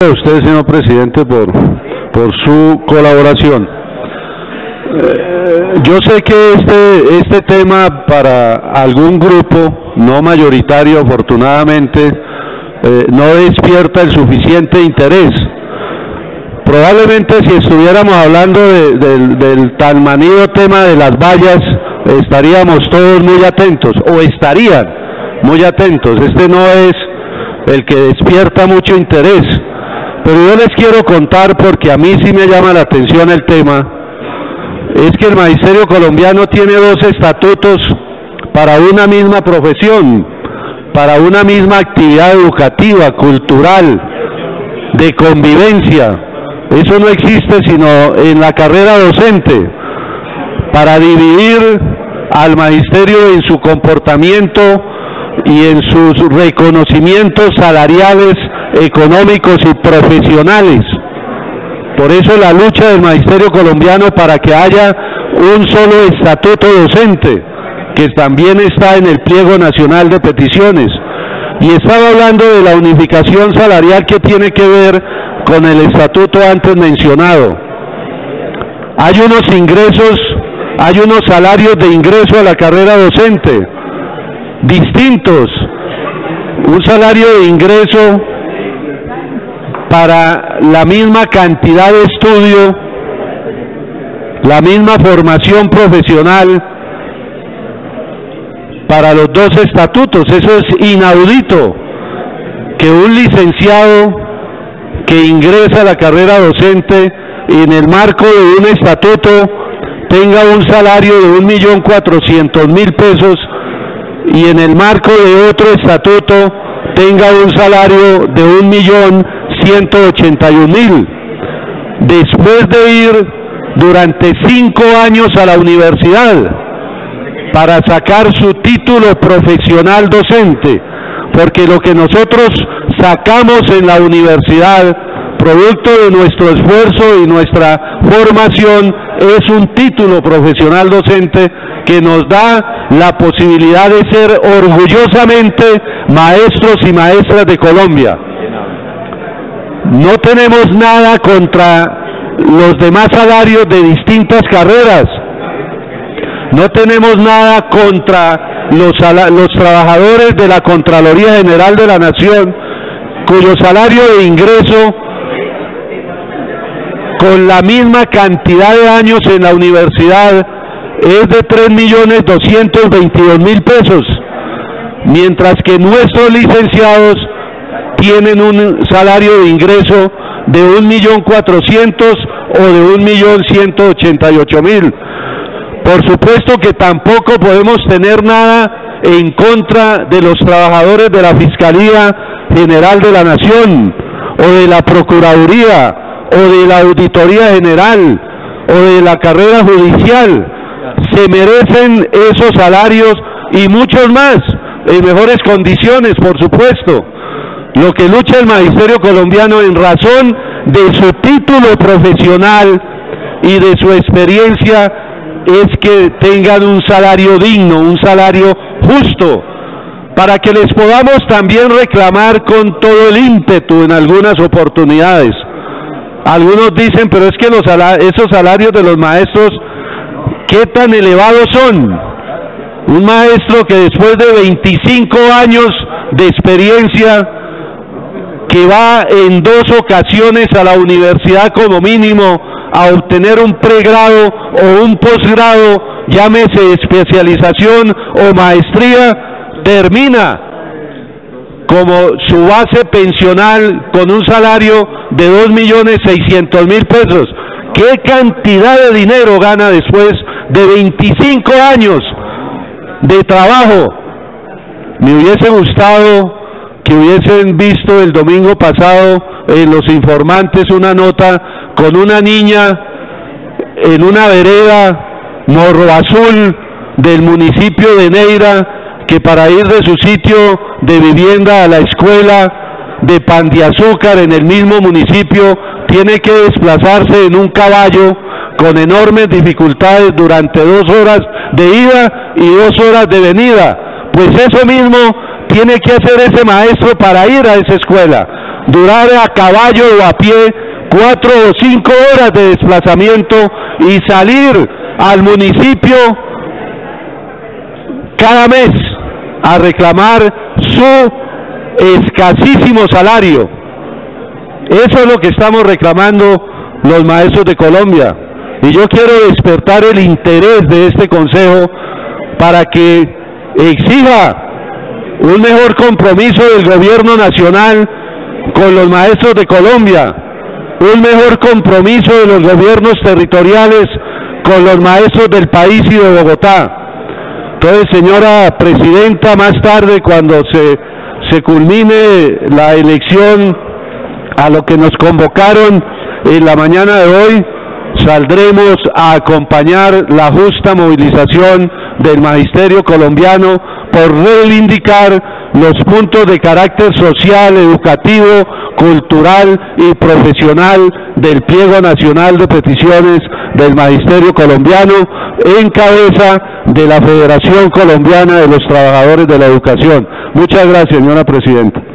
a usted, señor presidente, por, por su colaboración. Eh, yo sé que este, este tema para algún grupo, no mayoritario afortunadamente, eh, no despierta el suficiente interés. Probablemente si estuviéramos hablando del, del tan manido tema de las vallas, estaríamos todos muy atentos, o estarían muy atentos. Este no es el que despierta mucho interés. Pero yo les quiero contar, porque a mí sí me llama la atención el tema, es que el Magisterio colombiano tiene dos estatutos para una misma profesión, para una misma actividad educativa, cultural, de convivencia. Eso no existe sino en la carrera docente, para dividir al magisterio en su comportamiento y en sus reconocimientos salariales, económicos y profesionales. Por eso la lucha del magisterio colombiano para que haya un solo estatuto docente, que también está en el pliego nacional de peticiones. Y estaba hablando de la unificación salarial que tiene que ver con el estatuto antes mencionado. Hay unos ingresos, hay unos salarios de ingreso a la carrera docente distintos. Un salario de ingreso para la misma cantidad de estudio, la misma formación profesional para los dos estatutos. Eso es inaudito que un licenciado que ingresa a la carrera docente en el marco de un estatuto tenga un salario de un millón cuatrocientos mil pesos y en el marco de otro estatuto tenga un salario de un millón ciento ochenta y un mil. Después de ir durante cinco años a la universidad para sacar su título profesional docente, porque lo que nosotros sacamos en la universidad, producto de nuestro esfuerzo y nuestra formación, es un título profesional docente que nos da la posibilidad de ser orgullosamente maestros y maestras de Colombia. No tenemos nada contra los demás salarios de distintas carreras. No tenemos nada contra los, los trabajadores de la Contraloría General de la Nación, cuyo salario de ingreso con la misma cantidad de años en la universidad es de 3.222.000 pesos, mientras que nuestros licenciados tienen un salario de ingreso de 1.400.000 o de 1.188.000. Por supuesto que tampoco podemos tener nada en contra de los trabajadores de la Fiscalía General de la Nación o de la Procuraduría o de la Auditoría General o de la carrera judicial se merecen esos salarios y muchos más, en mejores condiciones, por supuesto. Lo que lucha el magisterio colombiano en razón de su título profesional y de su experiencia es que tengan un salario digno, un salario justo, para que les podamos también reclamar con todo el ímpetu en algunas oportunidades. Algunos dicen, pero es que los esos salarios de los maestros ¿Qué tan elevados son? Un maestro que después de 25 años de experiencia, que va en dos ocasiones a la universidad como mínimo a obtener un pregrado o un posgrado, llámese especialización o maestría, termina como su base pensional con un salario de 2.600.000 pesos. ¿Qué cantidad de dinero gana después de 25 años de trabajo. Me hubiese gustado que hubiesen visto el domingo pasado Los Informantes una nota con una niña en una vereda morro azul del municipio de Neira que para ir de su sitio de vivienda a la escuela de Pan de Azúcar en el mismo municipio tiene que desplazarse en un caballo con enormes dificultades durante dos horas de ida y dos horas de venida. Pues eso mismo tiene que hacer ese maestro para ir a esa escuela. durar a caballo o a pie cuatro o cinco horas de desplazamiento y salir al municipio cada mes a reclamar su escasísimo salario. Eso es lo que estamos reclamando los maestros de Colombia. Y yo quiero despertar el interés de este Consejo para que exija un mejor compromiso del gobierno nacional con los maestros de Colombia, un mejor compromiso de los gobiernos territoriales con los maestros del país y de Bogotá. Entonces, señora presidenta, más tarde, cuando se, culmine la elección a lo que nos convocaron en la mañana de hoy, saldremos a acompañar la justa movilización del magisterio colombiano por reivindicar los puntos de carácter social, educativo, cultural y profesional del pliego nacional de peticiones del magisterio colombiano en cabeza de la Federación Colombiana de los Trabajadores de la Educación. Muchas gracias, señora Presidenta.